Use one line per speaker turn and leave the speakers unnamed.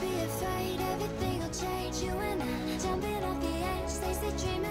be afraid. Everything will change. You and I jumping off the edge. They say dream